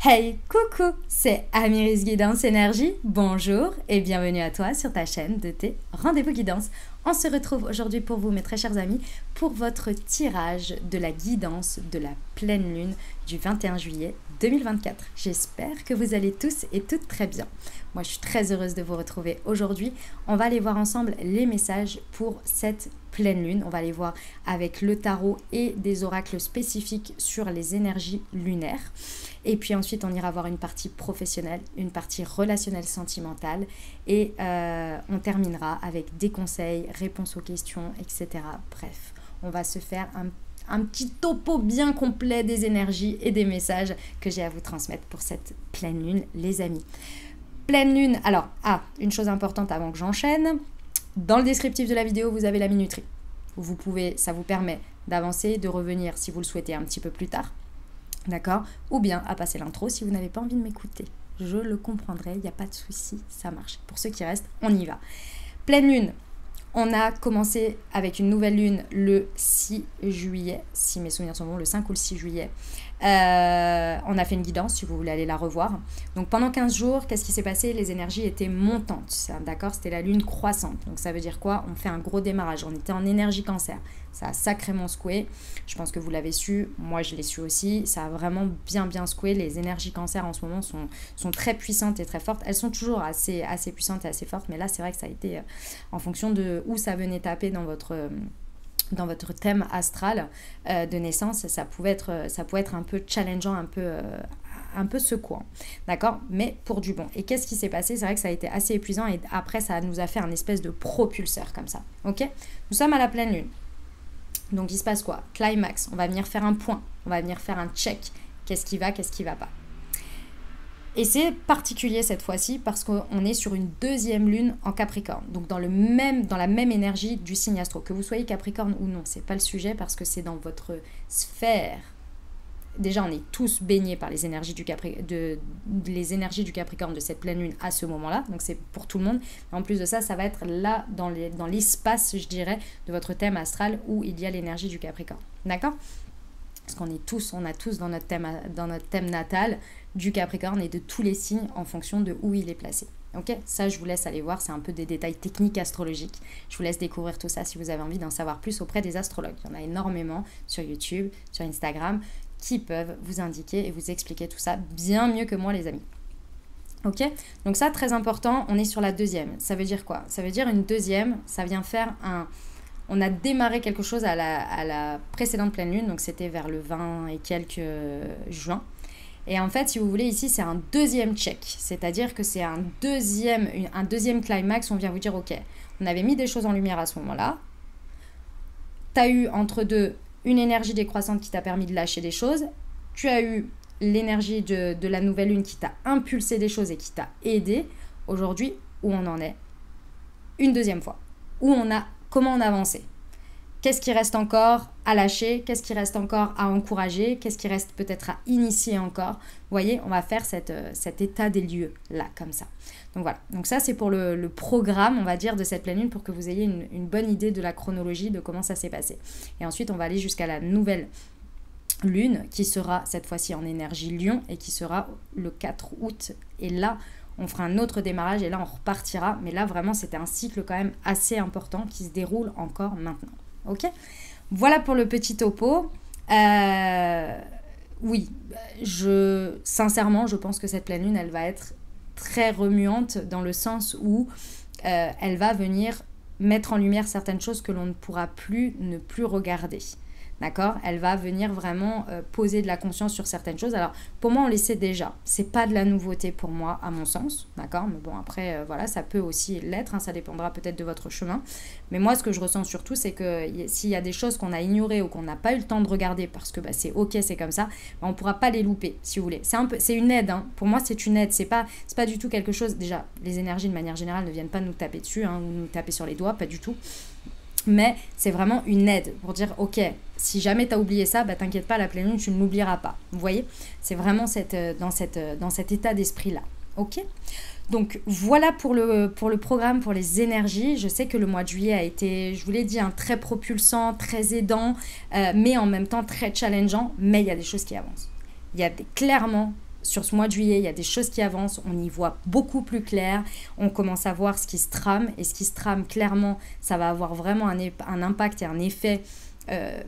Hey, coucou, c'est Amiris Guidance Énergie. Bonjour et bienvenue à toi sur ta chaîne de tes rendez-vous guidance. On se retrouve aujourd'hui pour vous, mes très chers amis, pour votre tirage de la guidance de la pleine lune du 21 juillet 2024. J'espère que vous allez tous et toutes très bien. Moi, je suis très heureuse de vous retrouver aujourd'hui. On va aller voir ensemble les messages pour cette pleine lune. On va aller voir avec le tarot et des oracles spécifiques sur les énergies lunaires. Et puis ensuite, on ira voir une partie professionnelle, une partie relationnelle sentimentale. Et euh, on terminera avec des conseils, réponses aux questions, etc. Bref, on va se faire un un petit topo bien complet des énergies et des messages que j'ai à vous transmettre pour cette pleine lune, les amis. Pleine lune, alors, ah, une chose importante avant que j'enchaîne. Dans le descriptif de la vidéo, vous avez la minuterie. Vous pouvez, ça vous permet d'avancer, de revenir si vous le souhaitez un petit peu plus tard. D'accord? Ou bien à passer l'intro si vous n'avez pas envie de m'écouter. Je le comprendrai, il n'y a pas de souci, ça marche. Pour ceux qui restent, on y va. Pleine lune. On a commencé avec une nouvelle lune le 6 juillet, si mes souvenirs sont bons, le 5 ou le 6 juillet. Euh, on a fait une guidance si vous voulez aller la revoir. Donc pendant 15 jours, qu'est-ce qui s'est passé? Les énergies étaient montantes. D'accord? C'était la lune croissante. Donc ça veut dire quoi? On fait un gros démarrage. On était en énergie cancer. Ça a sacrément secoué. Je pense que vous l'avez su. Moi, je l'ai su aussi. Ça a vraiment bien, bien secoué. Les énergies cancer en ce moment sont, sont très puissantes et très fortes. Elles sont toujours assez, assez puissantes et assez fortes. Mais là, c'est vrai que ça a été euh, en fonction de où ça venait taper dans votre dans votre thème astral euh, de naissance, ça pouvait, être, ça pouvait être un peu challengeant, un peu, euh, un peu secouant. D'accord? Mais pour du bon. Et qu'est-ce qui s'est passé? C'est vrai que ça a été assez épuisant et après, ça nous a fait un espèce de propulseur comme ça. Ok? Nous sommes à la pleine lune. Donc il se passe quoi? Climax. On va venir faire un point. On va venir faire un check. Qu'est-ce qui va, qu'est-ce qui va pas? Et c'est particulier cette fois-ci parce qu'on est sur une deuxième lune en Capricorne. Donc dans, le même, dans la même énergie du signe astro. Que vous soyez Capricorne ou non, c'est pas le sujet parce que c'est dans votre sphère. Déjà, on est tous baignés par les énergies du, Capri de, les énergies du Capricorne de cette pleine lune à ce moment-là. Donc c'est pour tout le monde. En plus de ça, ça va être là dans l'espace, dans je dirais, de votre thème astral où il y a l'énergie du Capricorne. D'accord? Parce qu'on est tous, on a tous dans notre thème, dans notre thème natal du Capricorne et de tous les signes en fonction de où il est placé. Ok, ça je vous laisse aller voir, c'est un peu des détails techniques astrologiques. Je vous laisse découvrir tout ça si vous avez envie d'en savoir plus auprès des astrologues. Il y en a énormément sur YouTube, sur Instagram, qui peuvent vous indiquer et vous expliquer tout ça bien mieux que moi les amis. Ok Donc ça, très important, on est sur la deuxième. Ça veut dire quoi? Ça veut dire une deuxième, ça vient faire un, on a démarré quelque chose à la, précédente pleine lune, donc c'était vers le 20 et quelques juin. Et en fait, si vous voulez, ici, c'est un deuxième check. C'est-à-dire que c'est un deuxième, un deuxième climax. On vient vous dire, OK, on avait mis des choses en lumière à ce moment-là. Tu as eu entre deux une énergie décroissante qui t'a permis de lâcher des choses. Tu as eu l'énergie de, de la nouvelle lune qui t'a impulsé des choses et qui t'a aidé. Aujourd'hui, où on en est Une deuxième fois. Où on a comment on avance Qu'est-ce qui reste encore? À lâcher Qu'est-ce qui reste encore à encourager Qu'est-ce qui reste peut-être à initier encore Vous voyez, on va faire cette, euh, cet état des lieux là, comme ça. Donc voilà, donc ça c'est pour le, programme, on va dire, de cette pleine lune pour que vous ayez une, une bonne idée de la chronologie, de comment ça s'est passé. Et ensuite, on va aller jusqu'à la nouvelle lune qui sera cette fois-ci en énergie lion et qui sera le 4 août. Et là, on fera un autre démarrage et là on repartira. Mais là vraiment c'était un cycle quand même assez important qui se déroule encore maintenant. Ok? Voilà pour le petit topo. Euh, oui, je sincèrement je pense que cette pleine lune elle va être très remuante dans le sens où euh, elle va venir mettre en lumière certaines choses que l'on ne pourra plus ne plus regarder. D'accord? Elle va venir vraiment euh, poser de la conscience sur certaines choses. Alors, pour moi, on les sait déjà. C'est pas de la nouveauté pour moi, à mon sens. D'accord? Mais bon, après, euh, voilà, ça peut aussi l'être. Hein, ça dépendra peut-être de votre chemin. Mais moi, ce que je ressens surtout, c'est que s'il y a des choses qu'on a ignorées ou qu'on n'a pas eu le temps de regarder parce que bah, c'est ok, c'est comme ça, bah, on ne pourra pas les louper, si vous voulez. C'est un peu, c'est une aide. Hein. Pour moi, c'est une aide. C'est pas, c'est pas du tout quelque chose. Déjà, les énergies de manière générale ne viennent pas nous taper dessus hein, ou nous taper sur les doigts, pas du tout mais c'est vraiment une aide pour dire ok si jamais tu as oublié ça bah t'inquiète pas la pleine lune tu ne l'oublieras pas vous voyez? C'est vraiment cette, euh, dans, cette, euh, dans cet état d'esprit là ok? Donc voilà pour le, pour le programme, pour les énergies. Je sais que le mois de juillet a été, je vous l'ai dit, un très propulsant, très aidant, euh, mais en même temps très challengeant. Mais il y a des choses qui avancent. Il y a des, clairement sur ce mois de juillet, il y a des choses qui avancent, on y voit beaucoup plus clair, on commence à voir ce qui se trame, et ce qui se trame clairement, ça va avoir vraiment un, impact et un effet euh,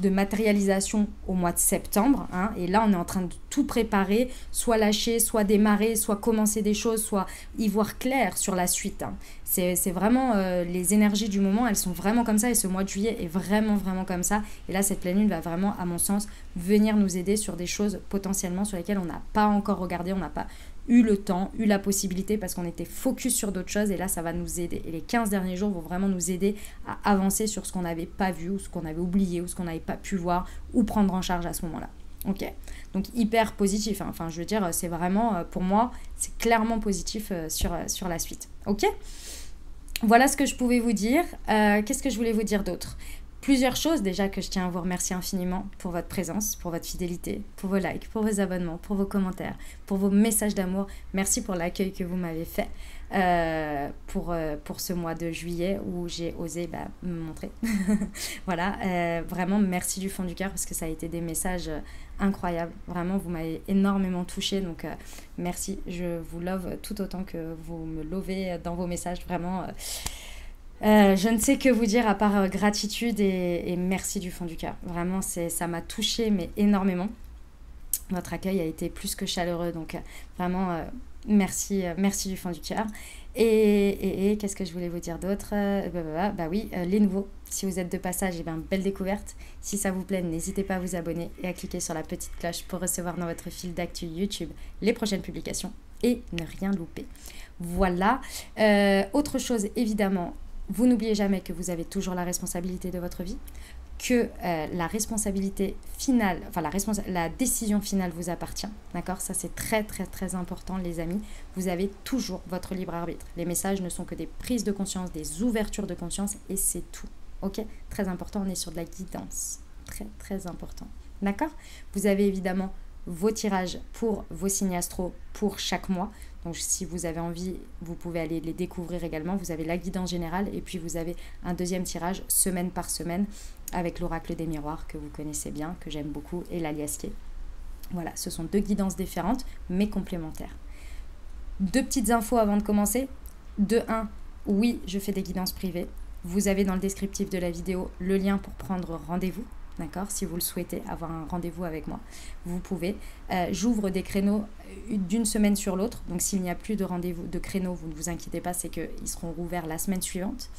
de matérialisation au mois de septembre. Hein. et là, on est en train de tout préparer, soit lâcher, soit démarrer, soit commencer des choses, soit y voir clair sur la suite. Hein. C'est vraiment euh, les énergies du moment, elles sont vraiment comme ça. Et ce mois de juillet est vraiment, vraiment comme ça. Et là, cette pleine lune va vraiment, à mon sens, venir nous aider sur des choses potentiellement sur lesquelles on n'a pas encore regardé, on n'a pas eu le temps, eu la possibilité parce qu'on était focus sur d'autres choses et là ça va nous aider. Et les 15 derniers jours vont vraiment nous aider à avancer sur ce qu'on n'avait pas vu ou ce qu'on avait oublié ou ce qu'on n'avait pas pu voir ou prendre en charge à ce moment-là. Ok, donc hyper positif. Hein. Enfin, je veux dire, c'est vraiment, euh, pour moi, c'est clairement positif euh, sur, euh, sur la suite. Ok Voilà ce que je pouvais vous dire. Qu'est-ce que je voulais vous dire d'autre? Plusieurs choses déjà que je tiens à vous remercier infiniment pour votre présence, pour votre fidélité, pour vos likes, pour vos abonnements, pour vos commentaires, pour vos messages d'amour. Merci pour l'accueil que vous m'avez fait euh, pour, euh, pour ce mois de juillet où j'ai osé bah, me montrer. voilà, euh, vraiment merci du fond du cœur parce que ça a été des messages incroyables. Vraiment, vous m'avez énormément touché. Donc merci, je vous love tout autant que vous me lovez dans vos messages. Vraiment. Euh, je ne sais que vous dire à part euh, gratitude et, merci du fond du cœur. Vraiment, ça m'a touché mais énormément. Votre accueil a été plus que chaleureux, donc euh, vraiment merci, merci du fond du cœur. Et, qu'est-ce que je voulais vous dire d'autre bah, bah, bah, bah, oui, les nouveaux. Si vous êtes de passage, et eh bien, belle découverte. Si ça vous plaît, n'hésitez pas à vous abonner et à cliquer sur la petite cloche pour recevoir dans votre fil d'actu YouTube les prochaines publications et ne rien louper. Voilà. autre chose, évidemment, vous n'oubliez jamais que vous avez toujours la responsabilité de votre vie, que euh, la responsabilité finale, enfin la, la décision finale vous appartient. D'accord? Ça c'est très très très important les amis. Vous avez toujours votre libre arbitre. Les messages ne sont que des prises de conscience, des ouvertures de conscience et c'est tout. Ok? Très important, on est sur de la guidance. Très très important. D'accord? Vous avez évidemment vos tirages pour vos signes astro pour chaque mois. Donc si vous avez envie, vous pouvez aller les découvrir également. Vous avez la guidance générale et puis vous avez un deuxième tirage semaine par semaine avec l'oracle des miroirs que vous connaissez bien, que j'aime beaucoup, et l'aliasqué. Voilà, ce sont deux guidances différentes mais complémentaires. Deux petites infos avant de commencer. De 1, oui, je fais des guidances privées. Vous avez dans le descriptif de la vidéo le lien pour prendre rendez-vous. D'accord Si vous le souhaitez, avoir un rendez-vous avec moi, vous pouvez. Euh, j'ouvre des créneaux euh, d'une semaine sur l'autre. Donc s'il n'y a plus de rendez-vous, de créneaux, vous ne vous inquiétez pas, c'est qu'ils seront rouverts la semaine suivante.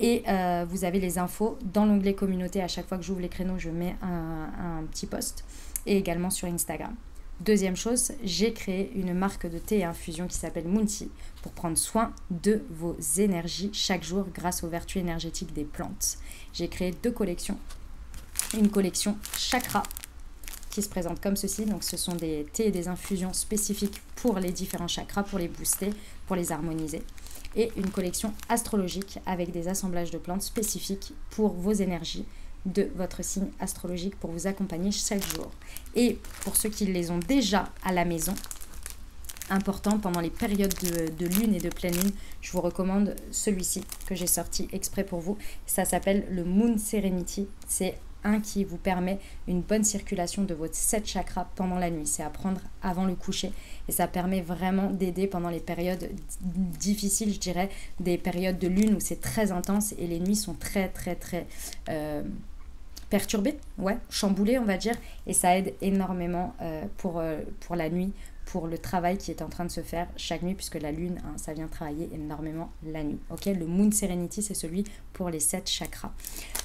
Et euh, vous avez les infos dans l'onglet communauté. À chaque fois que j'ouvre les créneaux, je mets un, petit post. Et également sur Instagram. Deuxième chose, j'ai créé une marque de thé et infusion qui s'appelle Moonty pour prendre soin de vos énergies chaque jour grâce aux vertus énergétiques des plantes. J'ai créé deux collections une collection chakra qui se présente comme ceci. Donc ce sont des thés et des infusions spécifiques pour les différents chakras, pour les booster, pour les harmoniser. Et une collection astrologique avec des assemblages de plantes spécifiques pour vos énergies de votre signe astrologique pour vous accompagner chaque jour. Et pour ceux qui les ont déjà à la maison, important pendant les périodes de, de, lune et de pleine lune, je vous recommande celui-ci que j'ai sorti exprès pour vous. Ça s'appelle le Moon Serenity. C'est qui vous permet une bonne circulation de votre 7 chakras pendant la nuit. C'est à prendre avant le coucher et ça permet vraiment d'aider pendant les périodes difficiles, je dirais, des périodes de lune où c'est très intense et les nuits sont très très très euh, perturbées, ouais, chamboulées on va dire, et ça aide énormément euh, euh, pour la nuit, pour le travail qui est en train de se faire chaque nuit, puisque la lune, hein, ça vient travailler énormément la nuit. Le Moon Serenity, c'est celui pour les sept chakras.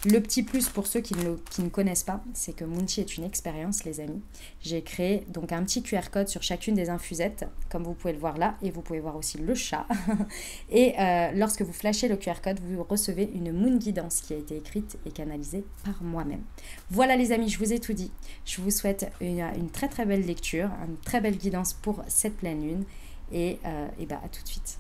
Le petit plus pour ceux qui ne, qui ne connaissent pas, c'est que Moonchi est une expérience, les amis. J'ai créé donc un petit QR code sur chacune des infusettes, comme vous pouvez le voir là, et vous pouvez voir aussi le chat. et euh, lorsque vous flashez le QR code, vous recevez une Moon Guidance qui a été écrite et canalisée par moi-même. Voilà les amis, je vous ai tout dit. Je vous souhaite une, une très très belle lecture, une très belle guidance pour cette pleine lune. Et, euh, bah, à tout de suite.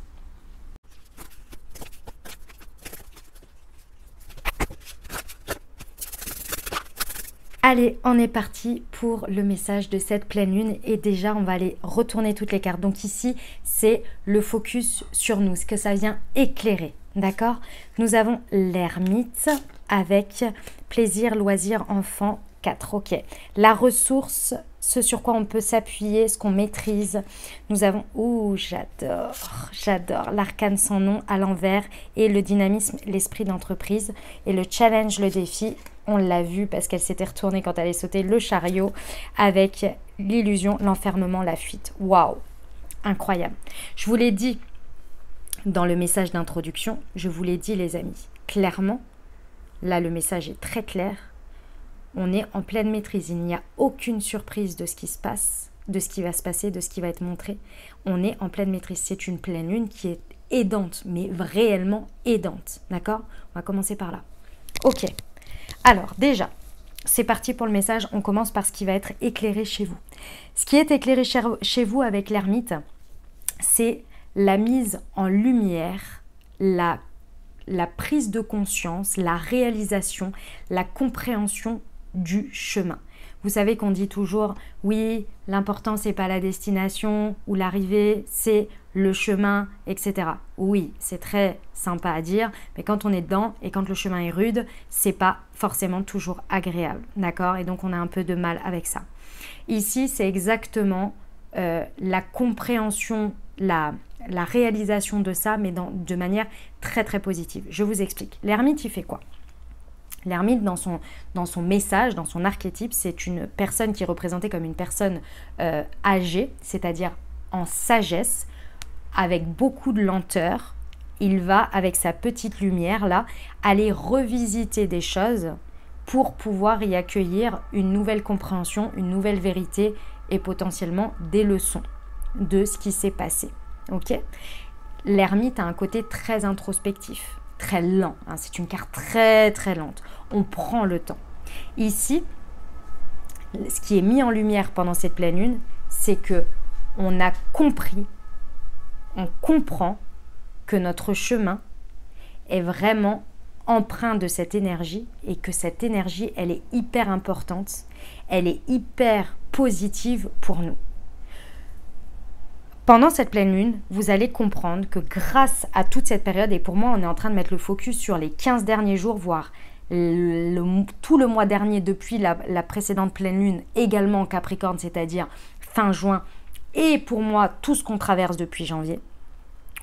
Allez, on est parti pour le message de cette pleine lune et déjà on va aller retourner toutes les cartes. Donc ici, c'est le focus sur nous, ce que ça vient éclairer. D'accord? Nous avons l'ermite avec plaisir, loisir, enfant, 4, ok. La ressource, ce sur quoi on peut s'appuyer, ce qu'on maîtrise. Nous avons, ouh, j'adore, j'adore l'arcane sans nom à l'envers et le dynamisme, l'esprit d'entreprise et le challenge, le défi. On l'a vu parce qu'elle s'était retournée quand elle est sautée le chariot avec l'illusion, l'enfermement, la fuite. Waouh, incroyable. Je vous l'ai dit dans le message d'introduction, je vous l'ai dit les amis, clairement, là le message est très clair, on est en pleine maîtrise. Il n'y a aucune surprise de ce qui se passe, de ce qui va se passer, de ce qui va être montré. On est en pleine maîtrise. C'est une pleine lune qui est aidante, mais réellement aidante. D'accord? On va commencer par là. Ok. Alors, déjà, c'est parti pour le message. On commence par ce qui va être éclairé chez vous. Ce qui est éclairé chez vous avec l'ermite, c'est la mise en lumière, la, la prise de conscience, la réalisation, la compréhension du chemin. Vous savez qu'on dit toujours oui, l'important c'est pas la destination ou l'arrivée, c'est le chemin, etc. Oui, c'est très sympa à dire, mais quand on est dedans et quand le chemin est rude, c'est pas forcément toujours agréable, d'accord? Et donc on a un peu de mal avec ça. Ici, c'est exactement euh, la compréhension, la, réalisation de ça, mais dans, de manière très très positive. Je vous explique. L'ermite, il fait quoi? L'ermite, dans son, dans son message, dans son archétype, c'est une personne qui est représentée comme une personne euh, âgée, c'est-à-dire en sagesse, avec beaucoup de lenteur. Il va, avec sa petite lumière, là, aller revisiter des choses pour pouvoir y accueillir une nouvelle compréhension, une nouvelle vérité et potentiellement des leçons de ce qui s'est passé. Ok? L'ermite a un côté très introspectif très lent. Hein. C'est une carte très très lente. On prend le temps. Ici, ce qui est mis en lumière pendant cette pleine lune, c'est que on a compris, on comprend que notre chemin est vraiment empreint de cette énergie et que cette énergie, elle est hyper importante, elle est hyper positive pour nous. Pendant cette pleine lune, vous allez comprendre que grâce à toute cette période, et pour moi on est en train de mettre le focus sur les 15 derniers jours, voire tout le mois dernier depuis la, la précédente pleine lune, également en Capricorne, c'est-à-dire fin juin, et pour moi tout ce qu'on traverse depuis janvier,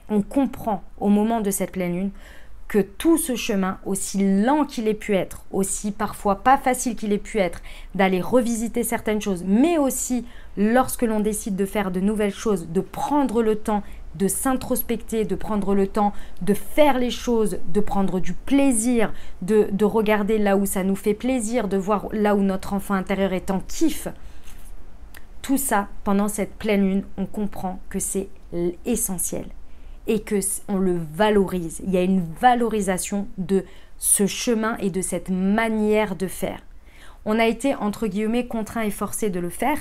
on comprend au moment de cette pleine lune que tout ce chemin, aussi lent qu'il ait pu être, aussi parfois pas facile qu'il ait pu être, d'aller revisiter certaines choses, mais aussi lorsque l'on décide de faire de nouvelles choses, de prendre le temps de s'introspecter, de prendre le temps de faire les choses, de prendre du plaisir, de, de, regarder là où ça nous fait plaisir, de voir là où notre enfant intérieur est en kiff. Tout ça, pendant cette pleine lune, on comprend que c'est essentiel et que on le valorise. Il y a une valorisation de ce chemin et de cette manière de faire. On a été entre guillemets contraints et forcés de le faire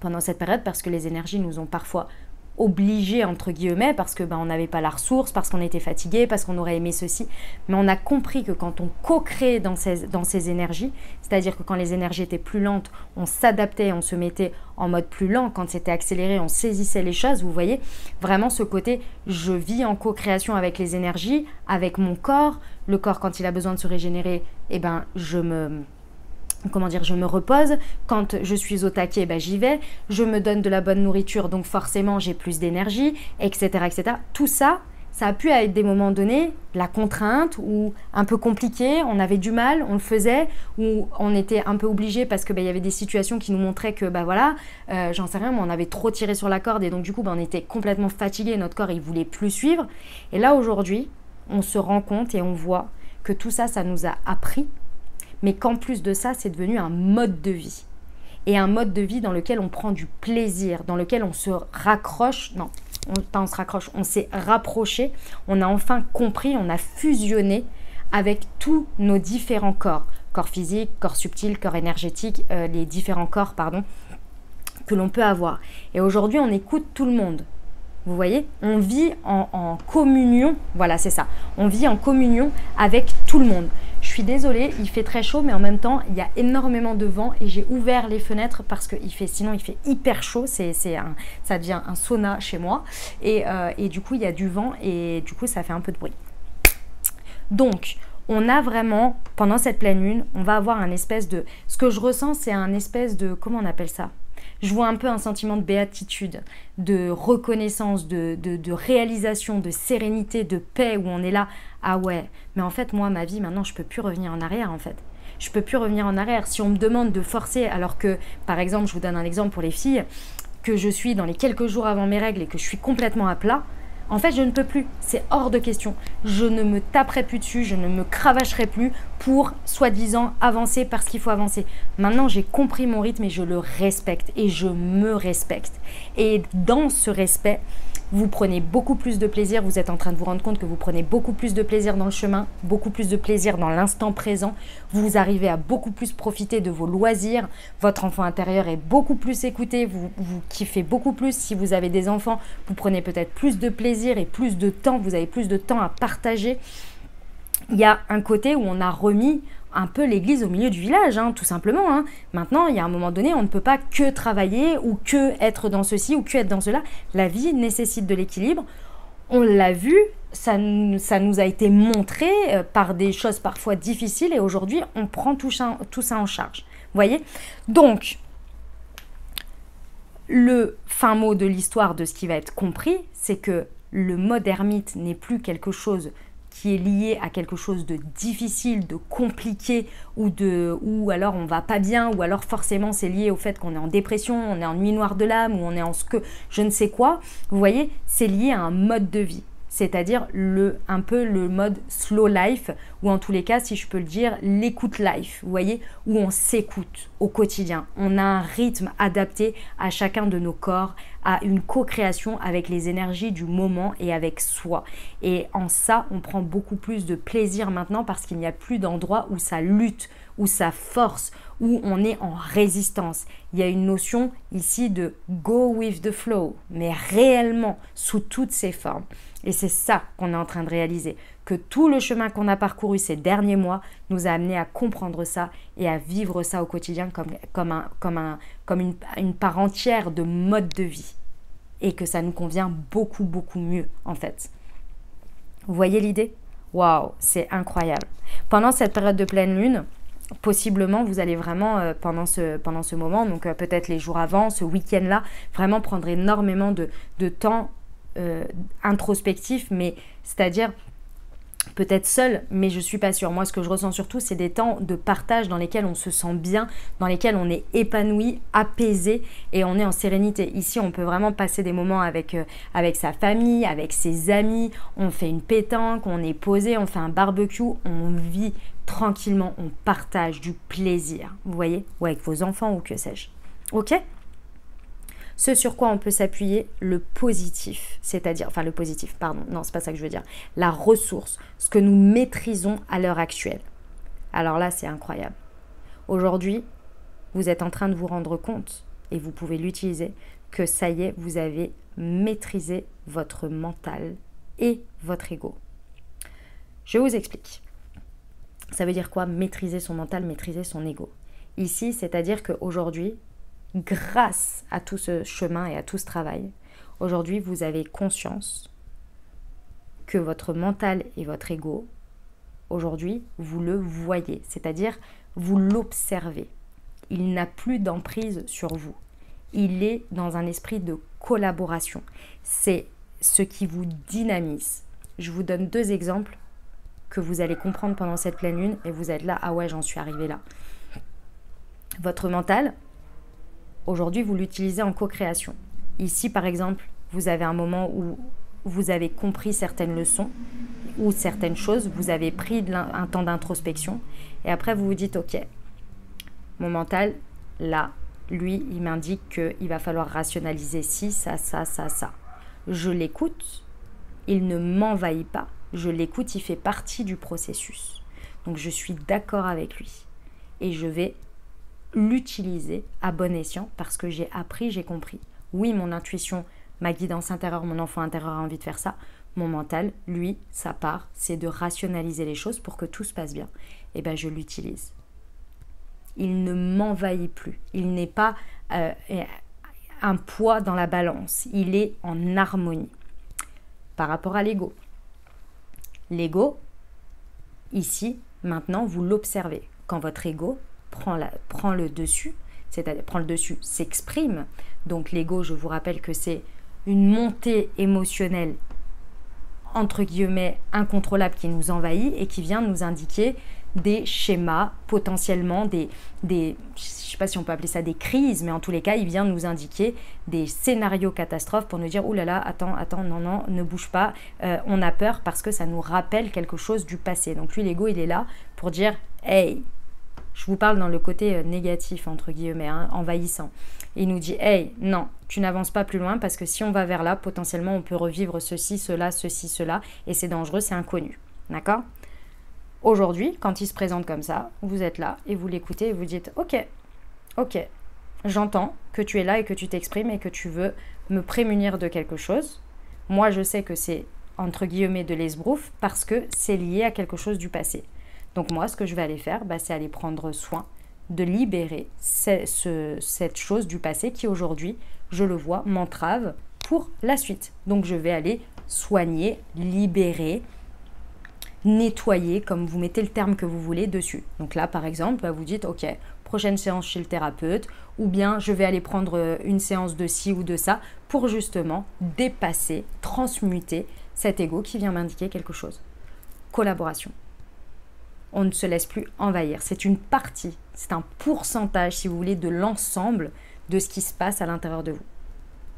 pendant cette période parce que les énergies nous ont parfois obligé entre guillemets parce que ben, on n'avait pas la ressource, parce qu'on était fatigué, parce qu'on aurait aimé ceci. Mais on a compris que quand on co-crée dans ces, dans ces énergies, c'est-à-dire que quand les énergies étaient plus lentes, on s'adaptait, on se mettait en mode plus lent. Quand c'était accéléré, on saisissait les choses. Vous voyez vraiment ce côté, je vis en co-création avec les énergies, avec mon corps. Le corps, quand il a besoin de se régénérer, eh ben, je me comment dire, je me repose. Quand je suis au taquet, ben, j'y vais. Je me donne de la bonne nourriture, donc forcément j'ai plus d'énergie, etc., etc. Tout ça, ça a pu être des moments donnés la contrainte ou un peu compliqué, on avait du mal, on le faisait, ou on était un peu obligé parce que ben, y avait des situations qui nous montraient que bah voilà, euh, j'en sais rien, mais on avait trop tiré sur la corde et donc du coup ben, on était complètement fatigué, notre corps il voulait plus suivre. Et là aujourd'hui, on se rend compte et on voit que tout ça, ça nous a appris mais qu'en plus de ça, c'est devenu un mode de vie. Et un mode de vie dans lequel on prend du plaisir, dans lequel on se raccroche, non, on, pas on se raccroche, on s'est rapproché, on a enfin compris, on a fusionné avec tous nos différents corps, corps physique, corps subtil, corps énergétique, euh, les différents corps, pardon, que l'on peut avoir. Et aujourd'hui, on écoute tout le monde. Vous voyez, on vit en, en communion, voilà, c'est ça. On vit en communion avec tout le monde. Suis désolée, il fait très chaud, mais en même temps, il y a énormément de vent et j'ai ouvert les fenêtres parce que il fait, sinon il fait hyper chaud. C'est, un, ça devient un sauna chez moi. Et, euh, et du coup, il y a du vent et du coup, ça fait un peu de bruit. Donc, on a vraiment, pendant cette pleine lune, on va avoir un espèce de... Ce que je ressens, c'est un espèce de... Comment on appelle ça? Je vois un peu un sentiment de béatitude, de reconnaissance, de, de, réalisation, de sérénité, de paix, où on est là, ah ouais, mais en fait, moi, ma vie, maintenant, je peux plus revenir en arrière, en fait. Je peux plus revenir en arrière. Si on me demande de forcer, alors que, par exemple, je vous donne un exemple pour les filles, que je suis dans les quelques jours avant mes règles et que je suis complètement à plat, en fait, je ne peux plus. C'est hors de question. Je ne me taperai plus dessus, je ne me cravacherai plus pour, soi-disant, avancer parce qu'il faut avancer. Maintenant, j'ai compris mon rythme et je le respecte et je me respecte. Et dans ce respect, vous prenez beaucoup plus de plaisir, vous êtes en train de vous rendre compte que vous prenez beaucoup plus de plaisir dans le chemin, beaucoup plus de plaisir dans l'instant présent, vous arrivez à beaucoup plus profiter de vos loisirs, votre enfant intérieur est beaucoup plus écouté, vous, kiffez beaucoup plus, si vous avez des enfants, vous prenez peut-être plus de plaisir et plus de temps, vous avez plus de temps à partager. Il y a un côté où on a remis un peu l'église au milieu du village, hein, tout simplement. Hein. Maintenant, il y a un moment donné, on ne peut pas que travailler ou que être dans ceci ou que être dans cela. La vie nécessite de l'équilibre. On l'a vu, ça, ça, nous a été montré euh, par des choses parfois difficiles et aujourd'hui, on prend tout ça, tout ça en charge. Vous voyez? Donc, le fin mot de l'histoire de ce qui va être compris, c'est que le mode ermite n'est plus quelque chose qui est lié à quelque chose de difficile, de compliqué, ou, de, ou alors on va pas bien, ou alors forcément c'est lié au fait qu'on est en dépression, on est en nuit noire de l'âme, ou on est en ce que je ne sais quoi, vous voyez, c'est lié à un mode de vie. C'est-à-dire le, un peu le mode slow life, ou en tous les cas, si je peux le dire, l'écoute life, vous voyez, où on s'écoute au quotidien. On a un rythme adapté à chacun de nos corps, à une co-création avec les énergies du moment et avec soi. Et en ça, on prend beaucoup plus de plaisir maintenant parce qu'il n'y a plus d'endroit où ça lutte, où ça force, où on est en résistance. Il y a une notion ici de go with the flow, mais réellement sous toutes ses formes. Et c'est ça qu'on est en train de réaliser, que tout le chemin qu'on a parcouru ces derniers mois nous a amené à comprendre ça et à vivre ça au quotidien comme, comme, un, comme, un, comme une, une part entière de mode de vie. Et que ça nous convient beaucoup, beaucoup mieux en fait. Vous voyez l'idée? Waouh, c'est incroyable. Pendant cette période de pleine lune, possiblement vous allez vraiment euh, pendant, ce, pendant ce moment, donc euh, peut-être les jours avant, ce week-end-là, vraiment prendre énormément de, de temps euh, introspectif, mais c'est-à-dire peut-être seul, mais je suis pas sûre. Moi, ce que je ressens surtout, c'est des temps de partage dans lesquels on se sent bien, dans lesquels on est épanoui, apaisé et on est en sérénité. Ici, on peut vraiment passer des moments avec, euh, avec sa famille, avec ses amis. On fait une pétanque, on est posé, on fait un barbecue, on vit tranquillement, on partage du plaisir. Vous voyez? Ou avec vos enfants ou que sais-je. Ok? Ce sur quoi on peut s'appuyer, le positif, c'est-à-dire, enfin le positif, pardon, non, c'est pas ça que je veux dire, la ressource, ce que nous maîtrisons à l'heure actuelle. Alors là, c'est incroyable. Aujourd'hui, vous êtes en train de vous rendre compte, et vous pouvez l'utiliser, que ça y est, vous avez maîtrisé votre mental et votre ego. Je vous explique. Ça veut dire quoi? Maîtriser son mental, maîtriser son ego. Ici, c'est-à-dire qu'aujourd'hui, grâce à tout ce chemin et à tout ce travail, aujourd'hui vous avez conscience que votre mental et votre ego, aujourd'hui, vous le voyez, c'est-à-dire vous l'observez. Il n'a plus d'emprise sur vous. Il est dans un esprit de collaboration. C'est ce qui vous dynamise. Je vous donne deux exemples que vous allez comprendre pendant cette pleine lune et vous êtes là, ah ouais, j'en suis arrivé là. Votre mental, Aujourd'hui, vous l'utilisez en co-création. Ici, par exemple, vous avez un moment où vous avez compris certaines leçons ou certaines choses, vous avez pris un temps d'introspection et après vous vous dites, ok, mon mental, là, lui, il m'indique qu'il va falloir rationaliser ci, ça, ça, ça, ça. Je l'écoute, il ne m'envahit pas, je l'écoute, il fait partie du processus. Donc je suis d'accord avec lui et je vais l'utiliser à bon escient parce que j'ai appris, j'ai compris. Oui, mon intuition, ma guidance intérieure, mon enfant intérieur a envie de faire ça. Mon mental, lui, sa part, c'est de rationaliser les choses pour que tout se passe bien. Et eh bien, je l'utilise. Il ne m'envahit plus. Il n'est pas euh, un poids dans la balance. Il est en harmonie. Par rapport à l'ego. L'ego, Ici, maintenant, vous l'observez. Quand votre ego prend, le dessus, c'est-à-dire prend le dessus, s'exprime. Donc l'ego, je vous rappelle que c'est une montée émotionnelle entre guillemets incontrôlable qui nous envahit et qui vient nous indiquer des schémas, potentiellement des, des je ne sais pas si on peut appeler ça des crises, mais en tous les cas, il vient nous indiquer des scénarios catastrophes pour nous dire, oh là là, attends, attends, non, non, ne bouge pas, euh, on a peur parce que ça nous rappelle quelque chose du passé. Donc lui, l'ego, il est là pour dire, hey, je vous parle dans le côté euh, négatif, entre guillemets, hein, envahissant. il nous dit, hey, non, tu n'avances pas plus loin parce que si on va vers là, potentiellement, on peut revivre ceci, cela, ceci, cela, et c'est dangereux, c'est inconnu. D'accord? Aujourd'hui, quand il se présente comme ça, vous êtes là et vous l'écoutez et vous dites, ok, ok, j'entends que tu es là et que tu t'exprimes et que tu veux me prémunir de quelque chose. Moi, je sais que c'est entre guillemets de l'esbrouf parce que c'est lié à quelque chose du passé. Donc moi, ce que je vais aller faire, bah, c'est aller prendre soin de libérer cette chose du passé qui aujourd'hui, je le vois, m'entrave pour la suite. Donc je vais aller soigner, libérer, nettoyer, comme vous mettez le terme que vous voulez dessus. Donc là, par exemple, bah, vous dites, OK, prochaine séance chez le thérapeute, ou bien je vais aller prendre une séance de ci ou de ça pour justement dépasser, transmuter cet ego qui vient m'indiquer quelque chose. Collaboration on ne se laisse plus envahir. C'est une partie, c'est un pourcentage, si vous voulez, de l'ensemble de ce qui se passe à l'intérieur de vous.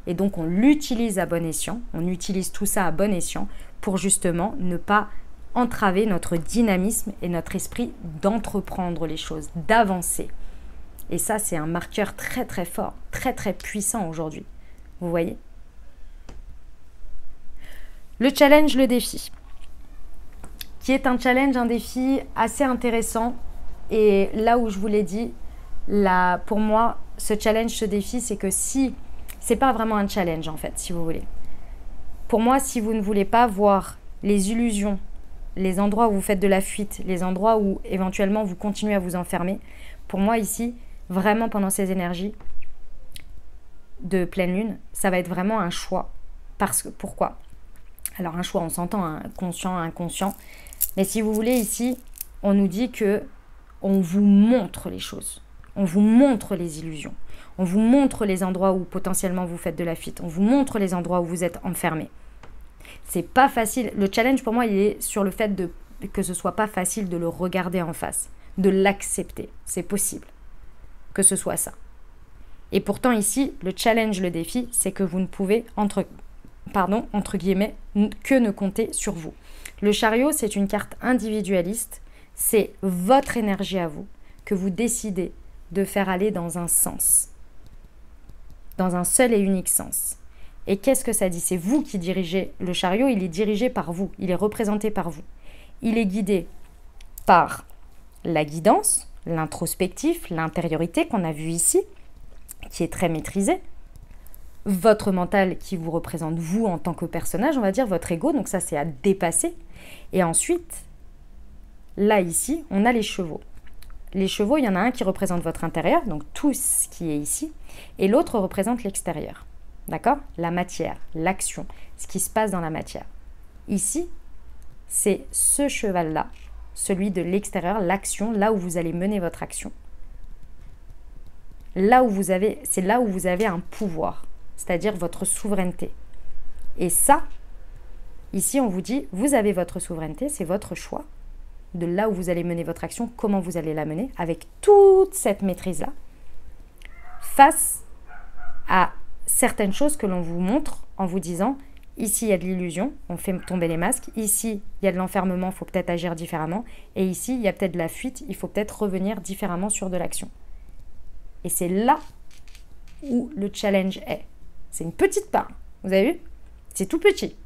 Et donc on l'utilise à bon escient, on utilise tout ça à bon escient pour justement ne pas entraver notre dynamisme et notre esprit d'entreprendre les choses, d'avancer. Et ça, c'est un marqueur très très fort, très très puissant aujourd'hui. Vous voyez? Le challenge, le défi qui est un challenge, un défi assez intéressant. Et là où je vous l'ai dit, pour moi, ce challenge, ce défi, c'est que si c'est pas vraiment un challenge en fait, si vous voulez. Pour moi, si vous ne voulez pas voir les illusions, les endroits où vous faites de la fuite, les endroits où éventuellement vous continuez à vous enfermer, pour moi ici, vraiment pendant ces énergies de pleine lune, ça va être vraiment un choix. Parce que pourquoi? Alors un choix, on s'entend, hein, conscient, inconscient. Mais si vous voulez, ici, on nous dit que on vous montre les choses. On vous montre les illusions. On vous montre les endroits où potentiellement vous faites de la fuite. On vous montre les endroits où vous êtes enfermé. C'est pas facile. Le challenge pour moi, il est sur le fait que ce soit pas facile de le regarder en face, de l'accepter. C'est possible que ce soit ça. Et pourtant ici, le challenge, le défi, c'est que vous ne pouvez entre, pardon, entre guillemets, que ne compter sur vous. Le chariot, c'est une carte individualiste. C'est votre énergie à vous que vous décidez de faire aller dans un sens. Dans un seul et unique sens. Et qu'est-ce que ça dit? C'est vous qui dirigez le chariot, il est dirigé par vous, il est représenté par vous. Il est guidé par la guidance, l'introspectif, l'intériorité qu'on a vu ici, qui est très maîtrisée, votre mental qui vous représente vous en tant que personnage, on va dire votre ego, donc ça c'est à dépasser. Et ensuite, là ici, on a les chevaux. Les chevaux, il y en a un qui représente votre intérieur, donc tout ce qui est ici, et l'autre représente l'extérieur. D'accord? La matière, l'action, ce qui se passe dans la matière. Ici, c'est ce cheval-là, celui de l'extérieur, l'action, là où vous allez mener votre action. Là où vous avez, c'est là où vous avez un pouvoir, c'est-à-dire votre souveraineté. Et ça, Ici, on vous dit, vous avez votre souveraineté, c'est votre choix de là où vous allez mener votre action, comment vous allez la mener, avec toute cette maîtrise-là, face à certaines choses que l'on vous montre en vous disant, ici il y a de l'illusion, on fait tomber les masques, ici il y a de l'enfermement, il faut peut-être agir différemment, et ici il y a peut-être de la fuite, il faut peut-être revenir différemment sur de l'action. Et c'est là où le challenge est. C'est une petite part, vous avez vu? C'est tout petit.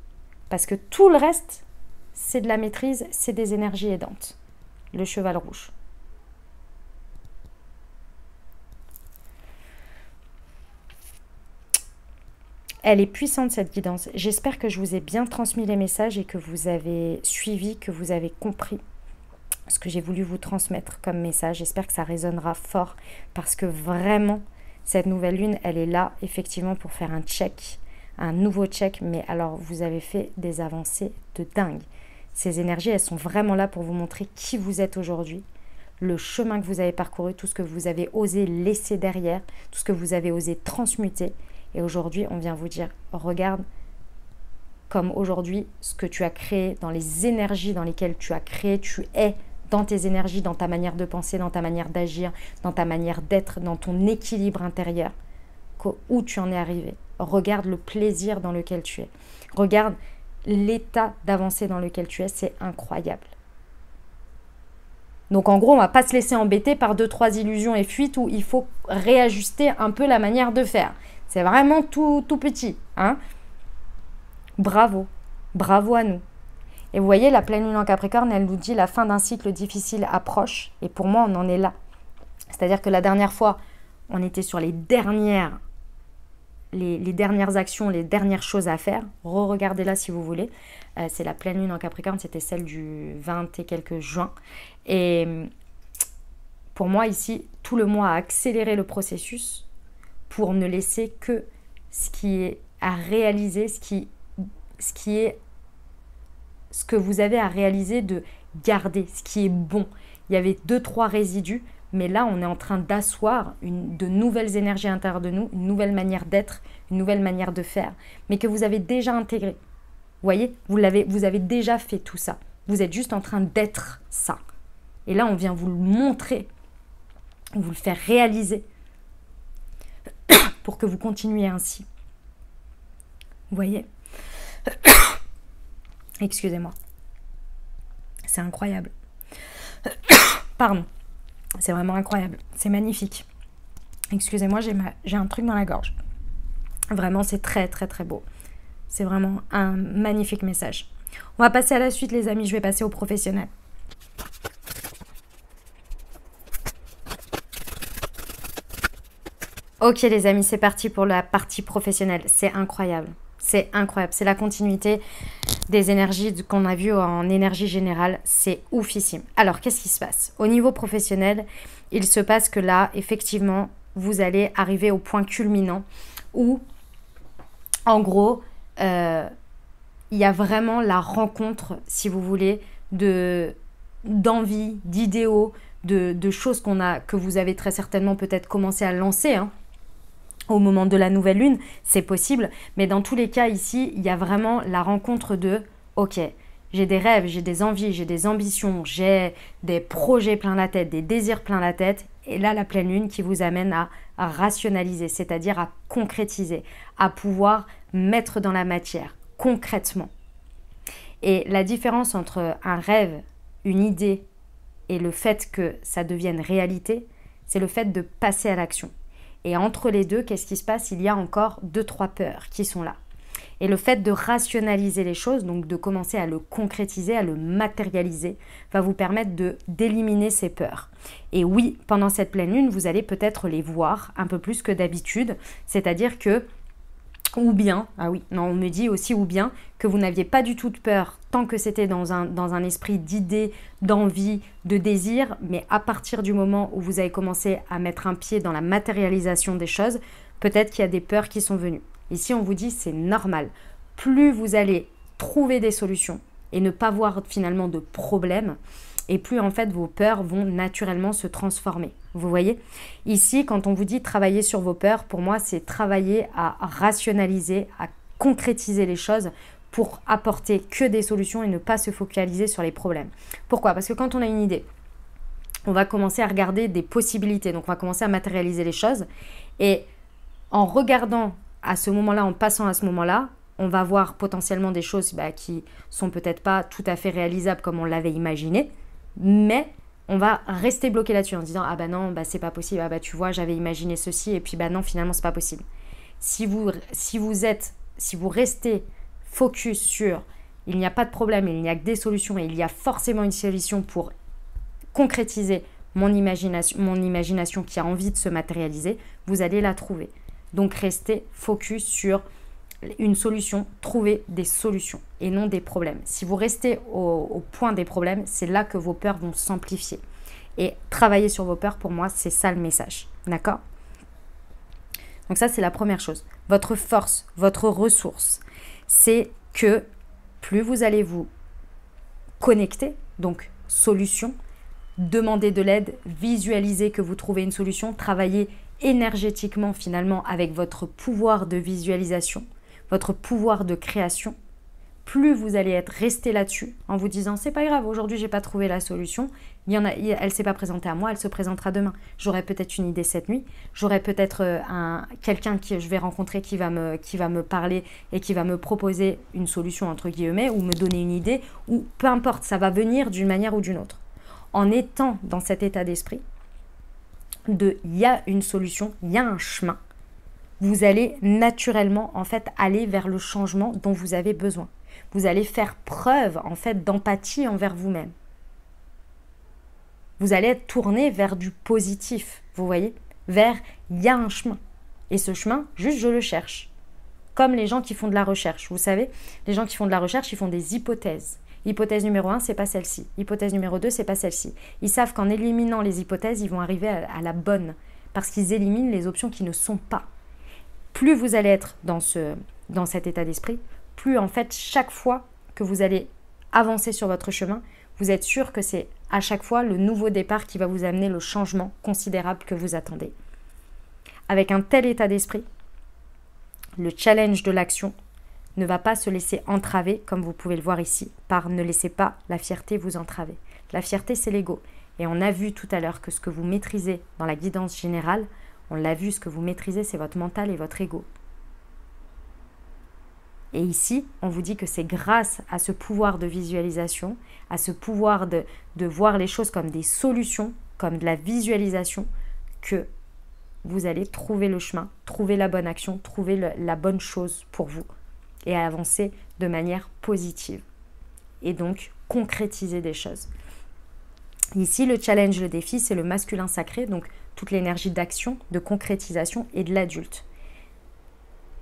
Parce que tout le reste, c'est de la maîtrise, c'est des énergies aidantes. Le cheval rouge. Elle est puissante cette guidance. J'espère que je vous ai bien transmis les messages et que vous avez suivi, que vous avez compris ce que j'ai voulu vous transmettre comme message. J'espère que ça résonnera fort parce que vraiment, cette nouvelle lune, elle est là effectivement pour faire un check un nouveau check, mais alors vous avez fait des avancées de dingue. Ces énergies, elles sont vraiment là pour vous montrer qui vous êtes aujourd'hui, le chemin que vous avez parcouru, tout ce que vous avez osé laisser derrière, tout ce que vous avez osé transmuter. Et aujourd'hui, on vient vous dire, regarde comme aujourd'hui ce que tu as créé, dans les énergies dans lesquelles tu as créé, tu es dans tes énergies, dans ta manière de penser, dans ta manière d'agir, dans ta manière d'être, dans ton équilibre intérieur, où tu en es arrivé. Regarde le plaisir dans lequel tu es. Regarde l'état d'avancée dans lequel tu es, c'est incroyable. Donc en gros, on va pas se laisser embêter par deux trois illusions et fuites où il faut réajuster un peu la manière de faire. C'est vraiment tout tout petit, hein Bravo, bravo à nous. Et vous voyez, la pleine lune en Capricorne, elle nous dit la fin d'un cycle difficile approche. Et pour moi, on en est là. C'est-à-dire que la dernière fois, on était sur les dernières, les, dernières actions, les dernières choses à faire. Re-regardez-la si vous voulez. Euh, c'est la pleine lune en Capricorne, c'était celle du 20 et quelques juin. Et pour moi, ici, tout le mois a accéléré le processus pour ne laisser que ce qui est à réaliser, ce ce qui est ce que vous avez à réaliser de garder, ce qui est bon. Il y avait deux, trois résidus, mais là, on est en train d'asseoir de nouvelles énergies à l'intérieur de nous, une nouvelle manière d'être, une nouvelle manière de faire, mais que vous avez déjà intégré. Vous voyez, vous, vous avez déjà fait tout ça. Vous êtes juste en train d'être ça. Et là, on vient vous le montrer, vous le faire réaliser, pour que vous continuiez ainsi. Vous voyez Excusez-moi. C'est incroyable. Pardon. C'est vraiment incroyable. C'est magnifique. Excusez-moi, j'ai un truc dans la gorge. Vraiment, c'est très très très beau. C'est vraiment un magnifique message. On va passer à la suite, les amis. Je vais passer au professionnel. Ok, les amis, c'est parti pour la partie professionnelle. C'est incroyable. C'est incroyable. C'est la continuité des énergies qu'on a vues en énergie générale. C'est oufissime. Alors, qu'est-ce qui se passe? Au niveau professionnel, il se passe que là, effectivement, vous allez arriver au point culminant où, en gros, euh, il y a vraiment la rencontre, si vous voulez, de d'envie, d'idéaux, de, choses que vous avez très certainement peut-être commencé à lancer. Hein au moment de la nouvelle lune, c'est possible, mais dans tous les cas ici, il y a vraiment la rencontre de OK, j'ai des rêves, j'ai des envies, j'ai des ambitions, j'ai des projets plein la tête, des désirs plein la tête, et là la pleine lune qui vous amène à, rationaliser, c'est-à-dire à concrétiser, à pouvoir mettre dans la matière concrètement. Et la différence entre un rêve, une idée et le fait que ça devienne réalité, c'est le fait de passer à l'action. Et entre les deux, qu'est-ce qui se passe? Il y a encore deux, trois peurs qui sont là. Et le fait de rationaliser les choses, donc de commencer à le concrétiser, à le matérialiser, va vous permettre de d'éliminer ces peurs. Et oui, pendant cette pleine lune, vous allez peut-être les voir un peu plus que d'habitude, c'est-à-dire que ou bien, ah oui, non, on me dit aussi ou bien que vous n'aviez pas du tout de peur tant que c'était dans un, dans un esprit d'idée, d'envie, de désir, mais à partir du moment où vous avez commencé à mettre un pied dans la matérialisation des choses, peut-être qu'il y a des peurs qui sont venues. Ici, on vous dit c'est normal. Plus vous allez trouver des solutions et ne pas voir finalement de problèmes, et plus en fait vos peurs vont naturellement se transformer. Vous voyez? Ici, quand on vous dit travailler sur vos peurs, pour moi, c'est travailler à rationaliser, à concrétiser les choses pour apporter que des solutions et ne pas se focaliser sur les problèmes. Pourquoi? Parce que quand on a une idée, on va commencer à regarder des possibilités. Donc on va commencer à matérialiser les choses. Et en regardant à ce moment-là, en passant à ce moment-là, on va voir potentiellement des choses bah, qui sont peut-être pas tout à fait réalisables comme on l'avait imaginé mais on va rester bloqué là-dessus en disant ah bah non bah c'est pas possible. Ah bah tu vois j'avais imaginé ceci et puis bah non finalement c'est pas possible. Si vous si vous êtes si vous restez focus sur il n'y a pas de problème il n'y a que des solutions et il y a forcément une solution pour concrétiser mon imagination mon imagination qui a envie de se matérialiser vous allez la trouver. Donc restez focus sur une solution, trouver des solutions et non des problèmes. Si vous restez au, point des problèmes, c'est là que vos peurs vont s'amplifier. Et travailler sur vos peurs, pour moi, c'est ça le message. D'accord? Donc ça, c'est la première chose. Votre force, votre ressource, c'est que plus vous allez vous connecter, donc solution, demander de l'aide, visualiser que vous trouvez une solution, travailler énergétiquement finalement avec votre pouvoir de visualisation, votre pouvoir de création, plus vous allez être resté là-dessus en vous disant c'est pas grave, aujourd'hui j'ai pas trouvé la solution, il y en a, elle s'est pas présentée à moi, elle se présentera demain. J'aurai peut-être une idée cette nuit, j'aurai peut-être euh, un quelqu'un que je vais rencontrer qui va me qui va me parler et qui va me proposer une solution entre guillemets ou me donner une idée ou peu importe, ça va venir d'une manière ou d'une autre. En étant dans cet état d'esprit de il y a une solution, il y a un chemin, vous allez naturellement en fait aller vers le changement dont vous avez besoin vous allez faire preuve en fait d'empathie envers vous-même. Vous allez être tourné vers du positif, vous voyez, vers il y a un chemin. Et ce chemin, juste je le cherche. Comme les gens qui font de la recherche, vous savez, les gens qui font de la recherche, ils font des hypothèses. Hypothèse numéro 1, c'est pas celle-ci. Hypothèse numéro 2, c'est pas celle-ci. Ils savent qu'en éliminant les hypothèses, ils vont arriver à, la bonne parce qu'ils éliminent les options qui ne sont pas. Plus vous allez être dans, ce, dans cet état d'esprit, plus en fait chaque fois que vous allez avancer sur votre chemin, vous êtes sûr que c'est à chaque fois le nouveau départ qui va vous amener le changement considérable que vous attendez. Avec un tel état d'esprit, le challenge de l'action ne va pas se laisser entraver, comme vous pouvez le voir ici, par ne laissez pas la fierté vous entraver. La fierté, c'est l'ego. Et on a vu tout à l'heure que ce que vous maîtrisez dans la guidance générale, on l'a vu, ce que vous maîtrisez, c'est votre mental et votre ego. Et ici, on vous dit que c'est grâce à ce pouvoir de visualisation, à ce pouvoir de, voir les choses comme des solutions, comme de la visualisation, que vous allez trouver le chemin, trouver la bonne action, trouver la bonne chose pour vous et avancer de manière positive. Et donc concrétiser des choses. Ici, le challenge, le défi, c'est le masculin sacré, donc toute l'énergie d'action, de concrétisation et de l'adulte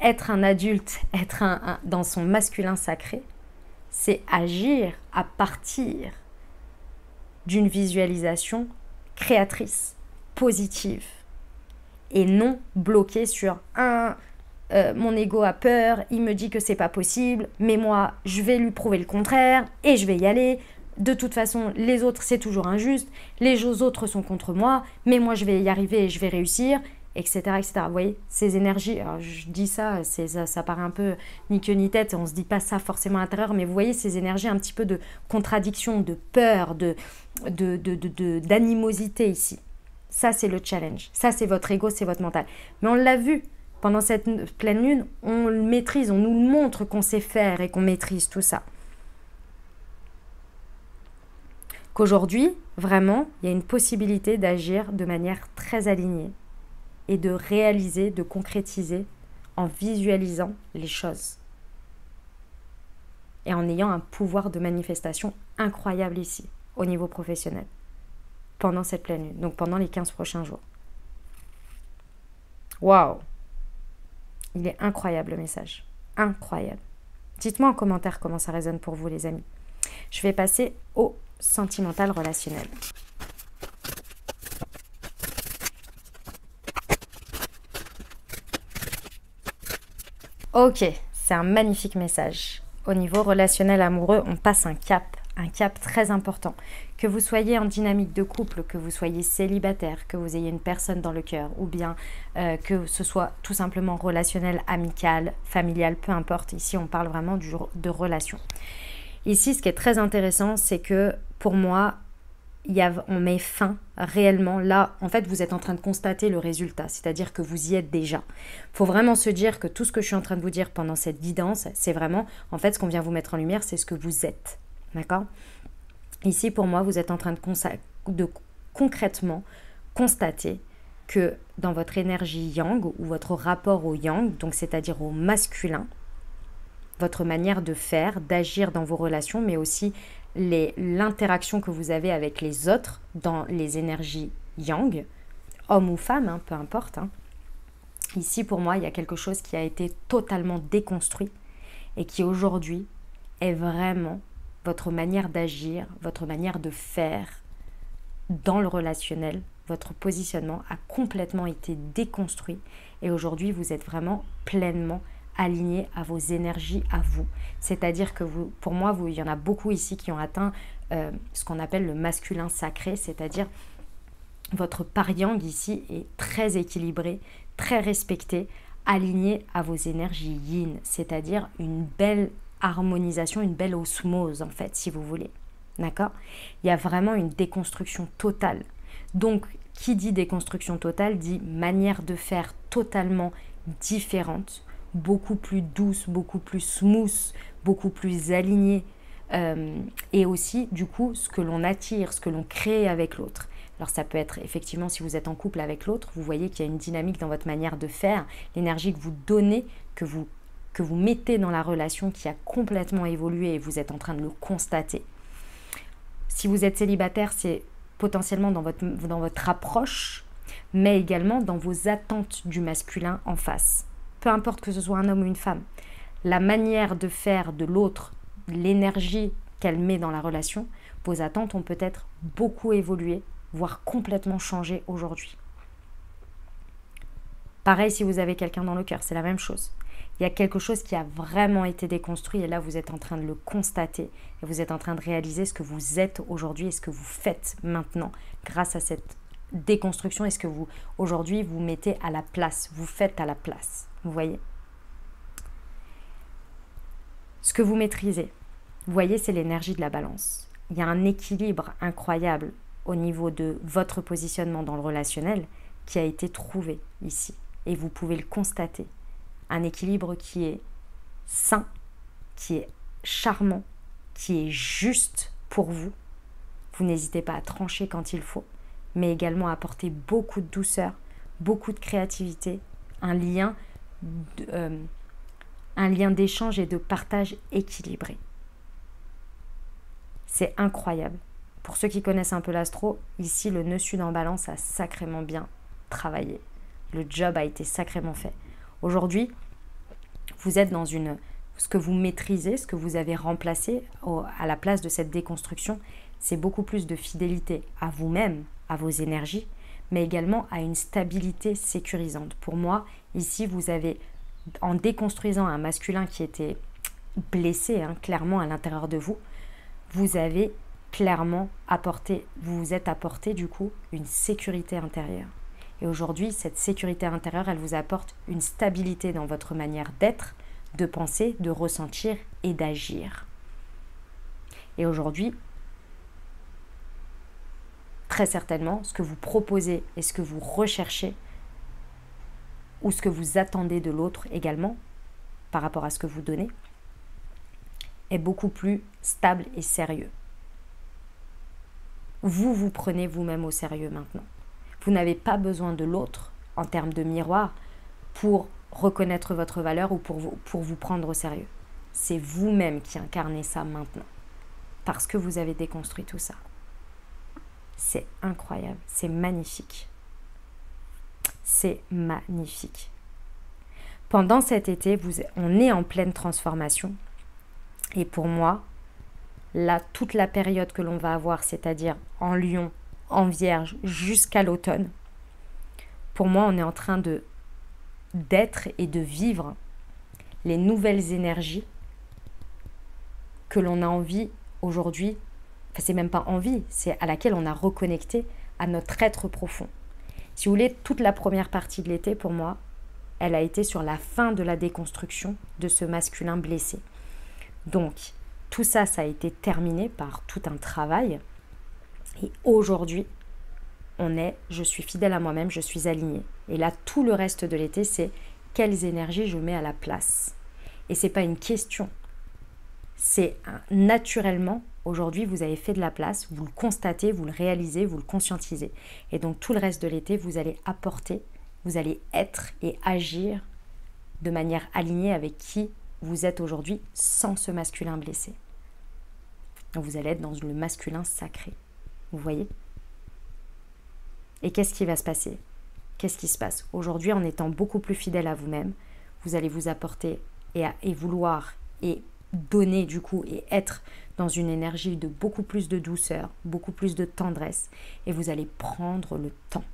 être un adulte, être un, dans son masculin sacré, c'est agir à partir d'une visualisation créatrice, positive, et non bloqué sur un euh, mon ego a peur, il me dit que c'est pas possible, mais moi je vais lui prouver le contraire et je vais y aller. De toute façon, les autres c'est toujours injuste, les autres sont contre moi, mais moi je vais y arriver et je vais réussir etc., etc. Vous voyez, ces énergies, alors je dis ça, ça, ça paraît un peu ni queue ni tête, on ne se dit pas ça forcément à l'intérieur, mais vous voyez ces énergies un petit peu de contradiction, de peur, de, d'animosité de, ici. Ça, c'est le challenge. Ça, c'est votre ego, c'est votre mental. Mais on l'a vu pendant cette pleine lune, on le maîtrise, on nous montre qu'on sait faire et qu'on maîtrise tout ça. Qu'aujourd'hui, vraiment, il y a une possibilité d'agir de manière très alignée et de réaliser, de concrétiser en visualisant les choses. Et en ayant un pouvoir de manifestation incroyable ici, au niveau professionnel, pendant cette pleine lune, donc pendant les 15 prochains jours. Waouh Il est incroyable le message. Incroyable. Dites-moi en commentaire comment ça résonne pour vous les amis. Je vais passer au sentimental relationnel. Ok, c'est un magnifique message. Au niveau relationnel amoureux, on passe un cap, un cap très important. Que vous soyez en dynamique de couple, que vous soyez célibataire, que vous ayez une personne dans le cœur, ou bien euh, que ce soit tout simplement relationnel, amical, familial, peu importe. Ici, on parle vraiment du, de relation. Ici, ce qui est très intéressant, c'est que pour moi, on met fin réellement. Là, en fait, vous êtes en train de constater le résultat, c'est-à-dire que vous y êtes déjà. Il faut vraiment se dire que tout ce que je suis en train de vous dire pendant cette guidance, c'est vraiment, en fait, ce qu'on vient vous mettre en lumière, c'est ce que vous êtes. D'accord? Ici, pour moi, vous êtes en train de, de concrètement constater que dans votre énergie yang ou votre rapport au yang, donc c'est-à-dire au masculin, votre manière de faire, d'agir dans vos relations, mais aussi l'interaction que vous avez avec les autres dans les énergies yang, homme ou femme, hein, peu importe. Hein. Ici, pour moi, il y a quelque chose qui a été totalement déconstruit et qui aujourd'hui est vraiment votre manière d'agir, votre manière de faire dans le relationnel. Votre positionnement a complètement été déconstruit et aujourd'hui, vous êtes vraiment pleinement aligné à vos énergies, à vous. C'est-à-dire que vous, pour moi, vous, il y en a beaucoup ici qui ont atteint euh, ce qu'on appelle le masculin sacré, c'est-à-dire votre pariang ici est très équilibré, très respecté, aligné à vos énergies yin, c'est-à-dire une belle harmonisation, une belle osmose en fait, si vous voulez. D'accord? Il y a vraiment une déconstruction totale. Donc, qui dit déconstruction totale dit manière de faire totalement différente, beaucoup plus douce, beaucoup plus smooth, beaucoup plus alignée. Euh, et aussi, du coup, ce que l'on attire, ce que l'on crée avec l'autre. Alors ça peut être effectivement si vous êtes en couple avec l'autre, vous voyez qu'il y a une dynamique dans votre manière de faire, l'énergie que vous donnez, que vous, que vous mettez dans la relation qui a complètement évolué et vous êtes en train de le constater. Si vous êtes célibataire, c'est potentiellement dans votre, dans votre approche, mais également dans vos attentes du masculin en face. Peu importe que ce soit un homme ou une femme. La manière de faire de l'autre, l'énergie qu'elle met dans la relation, vos attentes ont peut-être beaucoup évolué voire complètement changé aujourd'hui. Pareil si vous avez quelqu'un dans le cœur, c'est la même chose. Il y a quelque chose qui a vraiment été déconstruit et là vous êtes en train de le constater et vous êtes en train de réaliser ce que vous êtes aujourd'hui et ce que vous faites maintenant grâce à cette déconstruction et ce que vous aujourd'hui vous mettez à la place, vous faites à la place. Vous voyez Ce que vous maîtrisez, vous voyez, c'est l'énergie de la balance. Il y a un équilibre incroyable au niveau de votre positionnement dans le relationnel qui a été trouvé ici. Et vous pouvez le constater. Un équilibre qui est sain, qui est charmant, qui est juste pour vous. Vous n'hésitez pas à trancher quand il faut, mais également à apporter beaucoup de douceur, beaucoup de créativité, un lien, euh, un lien d'échange et de partage équilibré. C'est incroyable. Pour ceux qui connaissent un peu l'astro, ici le nœud sud en balance a sacrément bien travaillé. Le job a été sacrément fait. Aujourd'hui, vous êtes dans une ce que vous maîtrisez, ce que vous avez remplacé à la place de cette déconstruction, c'est beaucoup plus de fidélité à vous-même, à vos énergies, mais également à une stabilité sécurisante. Pour moi, ici, vous avez, en déconstruisant un masculin qui était blessé, hein, clairement à l'intérieur de vous, vous avez clairement apporter, vous vous êtes apporté du coup une sécurité intérieure. Et aujourd'hui, cette sécurité intérieure, elle vous apporte une stabilité dans votre manière d'être, de penser, de ressentir et d'agir. Et aujourd'hui, très certainement, ce que vous proposez et ce que vous recherchez, ou ce que vous attendez de l'autre également, par rapport à ce que vous donnez, est beaucoup plus stable et sérieux vous vous prenez vous-même au sérieux maintenant. Vous n'avez pas besoin de l'autre en termes de miroir pour reconnaître votre valeur ou pour vous, pour vous prendre au sérieux. C'est vous-même qui incarnez ça maintenant. Parce que vous avez déconstruit tout ça. C'est incroyable, c'est magnifique. C'est magnifique. Pendant cet été, vous, on est en pleine transformation. Et pour moi, là, toute la période que l'on va avoir, c'est-à-dire en lion, en vierge, jusqu'à l'automne, pour moi, on est en train de d'être et de vivre les nouvelles énergies que l'on a envie aujourd'hui, enfin c'est même pas envie, c'est à laquelle on a reconnecté à notre être profond. Si vous voulez, toute la première partie de l'été, pour moi, elle a été sur la fin de la déconstruction de ce masculin blessé. Donc, tout ça, ça a été terminé par tout un travail. Et aujourd'hui, on est, je suis fidèle à moi-même, je suis alignée. Et là, tout le reste de l'été, c'est quelles énergies je mets à la place. Et c'est pas une question. C'est naturellement, aujourd'hui, vous avez fait de la place, vous le constatez, vous le réalisez, vous le conscientisez. Et donc, tout le reste de l'été, vous allez apporter, vous allez être et agir de manière alignée avec qui vous êtes aujourd'hui sans ce masculin blessé. Vous allez être dans le masculin sacré. Vous voyez? Et qu'est-ce qui va se passer? Qu'est-ce qui se passe? Aujourd'hui, en étant beaucoup plus fidèle à vous-même, vous allez vous apporter et vouloir et donner du coup et être dans une énergie de beaucoup plus de douceur, beaucoup plus de tendresse et vous allez prendre le temps.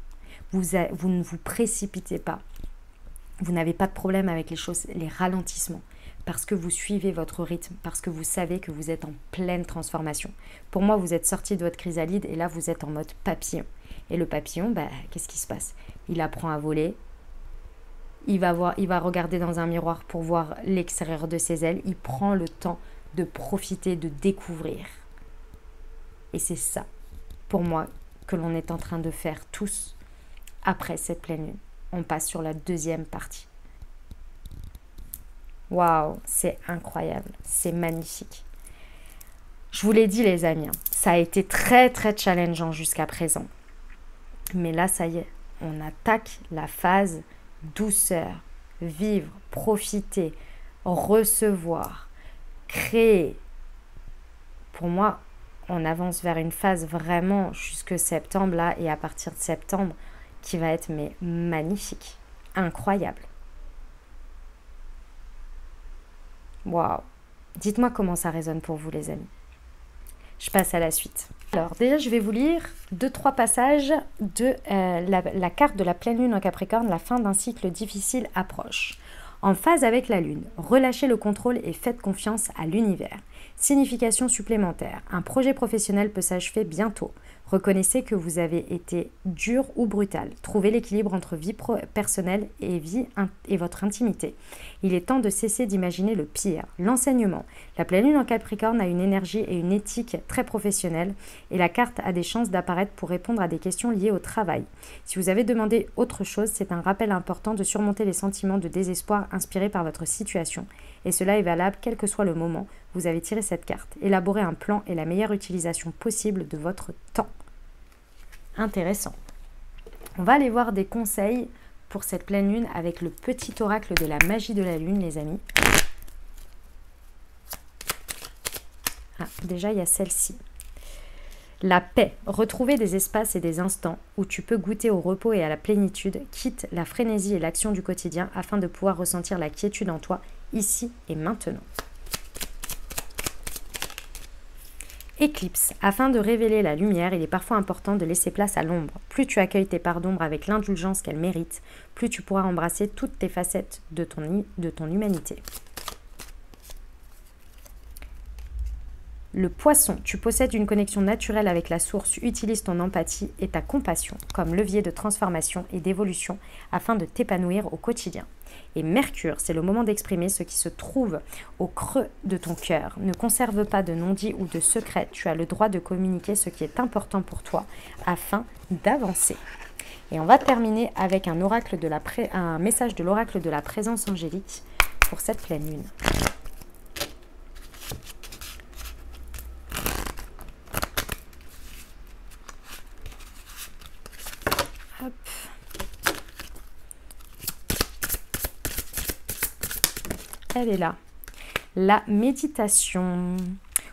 Vous, vous ne vous précipitez pas vous n'avez pas de problème avec les choses, les ralentissements, parce que vous suivez votre rythme, parce que vous savez que vous êtes en pleine transformation. Pour moi, vous êtes sorti de votre chrysalide et là, vous êtes en mode papillon. Et le papillon, bah, qu'est-ce qui se passe? Il apprend à voler, il va, voir, il va regarder dans un miroir pour voir l'extérieur de ses ailes, il prend le temps de profiter, de découvrir. Et c'est ça, pour moi, que l'on est en train de faire tous après cette pleine lune. On passe sur la deuxième partie. Waouh, c'est incroyable, c'est magnifique. Je vous l'ai dit les amis, hein, ça a été très très challengeant jusqu'à présent. Mais là, ça y est, on attaque la phase douceur, vivre, profiter, recevoir, créer. Pour moi, on avance vers une phase vraiment jusque septembre là et à partir de septembre qui va être magnifique, incroyable. Waouh. Dites-moi comment ça résonne pour vous les amis. Je passe à la suite. Alors déjà, je vais vous lire deux, trois passages de euh, la, carte de la pleine lune en Capricorne. La fin d'un cycle difficile approche. En phase avec la lune, relâchez le contrôle et faites confiance à l'univers. Signification supplémentaire. Un projet professionnel peut s'achever bientôt. Reconnaissez que vous avez été dur ou brutal. Trouvez l'équilibre entre vie personnelle et vie et votre intimité. Il est temps de cesser d'imaginer le pire. L'enseignement. La pleine lune en Capricorne a une énergie et une éthique très professionnelle et la carte a des chances d'apparaître pour répondre à des questions liées au travail. Si vous avez demandé autre chose, c'est un rappel important de surmonter les sentiments de désespoir inspirés par votre situation. Et cela est valable quel que soit le moment vous avez tiré cette carte. Élaborez un plan et la meilleure utilisation possible de votre temps. Intéressant. On va aller voir des conseils pour cette pleine lune avec le petit oracle de la magie de la lune, les amis. Ah, déjà, il y a celle-ci. La paix. Retrouver des espaces et des instants où tu peux goûter au repos et à la plénitude. Quitte la frénésie et l'action du quotidien afin de pouvoir ressentir la quiétude en toi, ici et maintenant. Éclipse. Afin de révéler la lumière, il est parfois important de laisser place à l'ombre. Plus tu accueilles tes parts d'ombre avec l'indulgence qu'elles méritent, plus tu pourras embrasser toutes tes facettes de ton, de ton humanité. Le poisson, tu possèdes une connexion naturelle avec la source, utilise ton empathie et ta compassion comme levier de transformation et d'évolution afin de t'épanouir au quotidien. Et Mercure, c'est le moment d'exprimer ce qui se trouve au creux de ton cœur. Ne conserve pas de non-dit ou de secret, tu as le droit de communiquer ce qui est important pour toi afin d'avancer. Et on va terminer avec un, oracle un message de l'oracle de la présence angélique pour cette pleine lune. Elle est là. La méditation.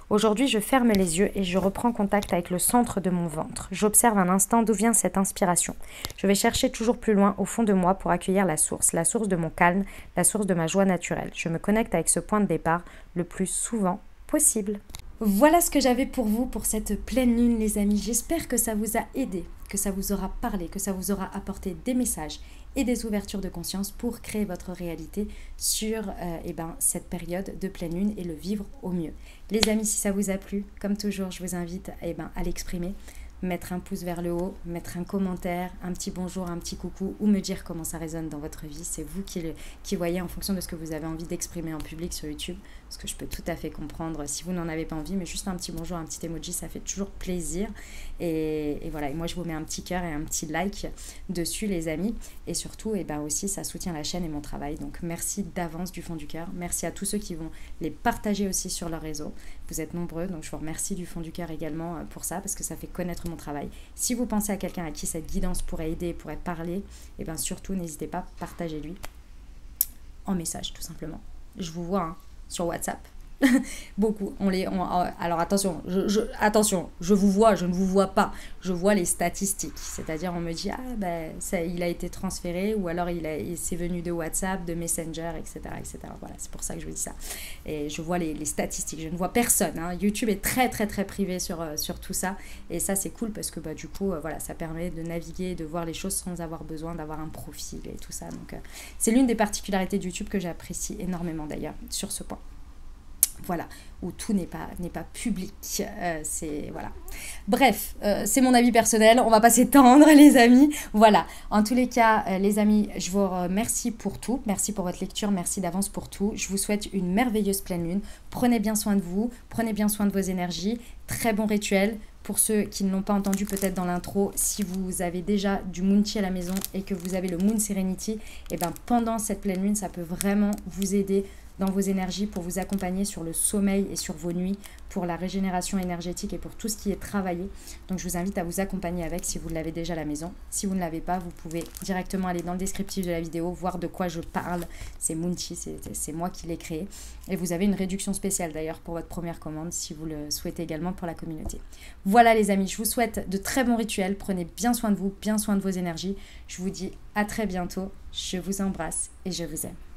Aujourd'hui, je ferme les yeux et je reprends contact avec le centre de mon ventre. J'observe un instant d'où vient cette inspiration. Je vais chercher toujours plus loin au fond de moi pour accueillir la source, la source de mon calme, la source de ma joie naturelle. Je me connecte avec ce point de départ le plus souvent possible. Voilà ce que j'avais pour vous pour cette pleine lune, les amis. J'espère que ça vous a aidé, que ça vous aura parlé, que ça vous aura apporté des messages et des ouvertures de conscience pour créer votre réalité sur euh, eh ben, cette période de pleine lune et le vivre au mieux. Les amis, si ça vous a plu, comme toujours, je vous invite eh ben, à l'exprimer mettre un pouce vers le haut, mettre un commentaire, un petit bonjour, un petit coucou ou me dire comment ça résonne dans votre vie. C'est vous qui, voyez en fonction de ce que vous avez envie d'exprimer en public sur YouTube, ce que je peux tout à fait comprendre si vous n'en avez pas envie, mais juste un petit bonjour, un petit emoji, ça fait toujours plaisir. Et, voilà, et moi je vous mets un petit cœur et un petit like dessus les amis. Et surtout, et eh ben aussi, ça soutient la chaîne et mon travail. Donc merci d'avance du fond du cœur. Merci à tous ceux qui vont les partager aussi sur leur réseau. Vous êtes nombreux, donc je vous remercie du fond du cœur également euh, pour ça, parce que ça fait connaître mon travail. Si vous pensez à quelqu'un à qui cette guidance pourrait aider, pourrait parler, et eh bien surtout n'hésitez pas, partagez-lui en message tout simplement. Je vous vois hein, sur WhatsApp. Beaucoup. Les, alors attention, je, attention, je vous vois, je ne vous vois pas. Je vois les statistiques. C'est-à-dire, on me dit, ah ben, il a été transféré, ou alors il, c'est venu de WhatsApp, de Messenger, etc. etc. Voilà, c'est pour ça que je vous dis ça. Et je vois les, statistiques. Je ne vois personne. Hein. YouTube est très, très, très privé sur, euh, sur tout ça. Et ça, c'est cool parce que bah, du coup, euh, voilà, ça permet de naviguer, de voir les choses sans avoir besoin d'avoir un profil et tout ça. Donc, euh, c'est l'une des particularités de YouTube que j'apprécie énormément d'ailleurs sur ce point. Voilà, où tout n'est pas, n'est pas public. Euh, c'est voilà. Bref, euh, c'est mon avis personnel. On va pas s'étendre, les amis. Voilà. En tous les cas, euh, les amis, je vous remercie pour tout. Merci pour votre lecture. Merci d'avance pour tout. Je vous souhaite une merveilleuse pleine lune. Prenez bien soin de vous. Prenez bien soin de vos énergies. Très bon rituel. Pour ceux qui ne l'ont pas entendu peut-être dans l'intro, si vous avez déjà du Moon Chi à la maison et que vous avez le Moon Serenity, et eh ben pendant cette pleine lune, ça peut vraiment vous aider dans vos énergies pour vous accompagner sur le sommeil et sur vos nuits, pour la régénération énergétique et pour tout ce qui est travaillé. Donc je vous invite à vous accompagner avec si vous l'avez déjà à la maison. Si vous ne l'avez pas, vous pouvez directement aller dans le descriptif de la vidéo, voir de quoi je parle. C'est Moonchi, c'est moi qui l'ai créé. Et vous avez une réduction spéciale d'ailleurs pour votre première commande si vous le souhaitez également pour la communauté. Voilà les amis, je vous souhaite de très bons rituels. Prenez bien soin de vous, bien soin de vos énergies. Je vous dis à très bientôt. Je vous embrasse et je vous aime.